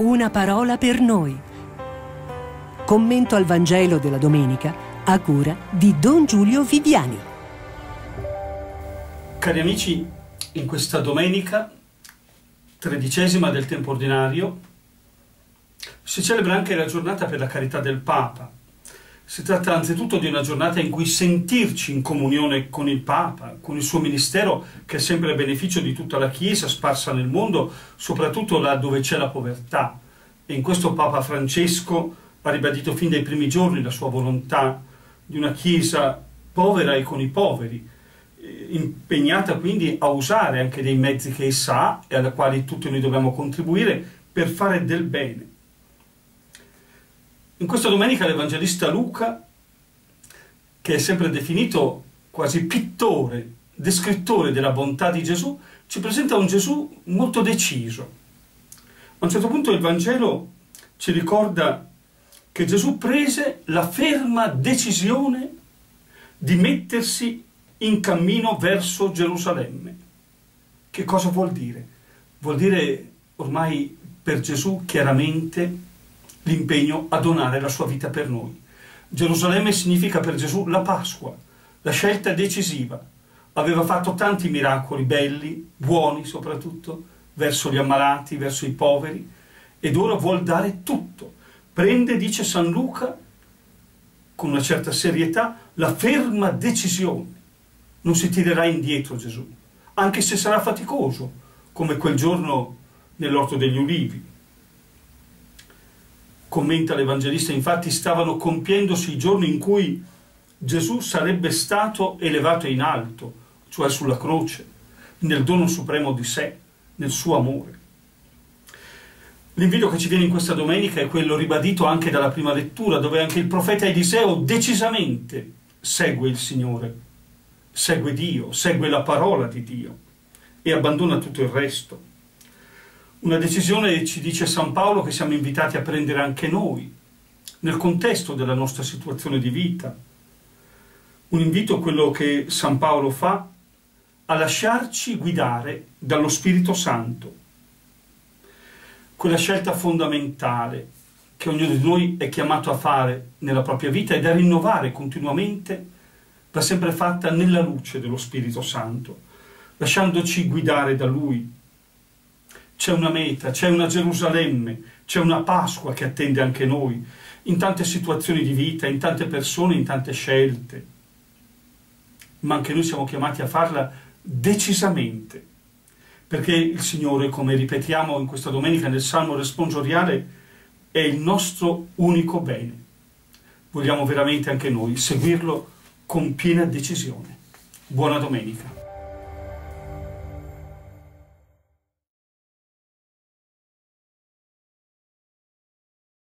una parola per noi. Commento al Vangelo della domenica a cura di Don Giulio Viviani. Cari amici, in questa domenica, tredicesima del tempo ordinario, si celebra anche la giornata per la carità del Papa. Si tratta anzitutto di una giornata in cui sentirci in comunione con il Papa, con il suo ministero, che è sempre a beneficio di tutta la Chiesa sparsa nel mondo, soprattutto là dove c'è la povertà. E in questo Papa Francesco ha ribadito fin dai primi giorni la sua volontà di una Chiesa povera e con i poveri, eh, impegnata quindi a usare anche dei mezzi che essa ha e alla quali tutti noi dobbiamo contribuire per fare del bene. In questa domenica l'Evangelista Luca, che è sempre definito quasi pittore, descrittore della bontà di Gesù, ci presenta un Gesù molto deciso. A un certo punto il Vangelo ci ricorda che Gesù prese la ferma decisione di mettersi in cammino verso Gerusalemme. Che cosa vuol dire? Vuol dire ormai per Gesù chiaramente l'impegno a donare la sua vita per noi. Gerusalemme significa per Gesù la Pasqua, la scelta decisiva. Aveva fatto tanti miracoli belli, buoni soprattutto, verso gli ammalati, verso i poveri, ed ora vuol dare tutto. Prende, dice San Luca, con una certa serietà, la ferma decisione. Non si tirerà indietro Gesù, anche se sarà faticoso, come quel giorno nell'orto degli ulivi commenta l'Evangelista, infatti stavano compiendosi i giorni in cui Gesù sarebbe stato elevato in alto, cioè sulla croce, nel dono supremo di sé, nel suo amore. L'invito che ci viene in questa domenica è quello ribadito anche dalla prima lettura, dove anche il profeta Eliseo decisamente segue il Signore, segue Dio, segue la parola di Dio e abbandona tutto il resto. Una decisione, ci dice San Paolo, che siamo invitati a prendere anche noi, nel contesto della nostra situazione di vita. Un invito, quello che San Paolo fa, a lasciarci guidare dallo Spirito Santo. Quella scelta fondamentale che ognuno di noi è chiamato a fare nella propria vita e da rinnovare continuamente, va sempre fatta nella luce dello Spirito Santo, lasciandoci guidare da Lui c'è una meta, c'è una Gerusalemme, c'è una Pasqua che attende anche noi, in tante situazioni di vita, in tante persone, in tante scelte. Ma anche noi siamo chiamati a farla decisamente, perché il Signore, come ripetiamo in questa domenica nel Salmo responsoriale, è il nostro unico bene. Vogliamo veramente anche noi seguirlo con piena decisione. Buona domenica.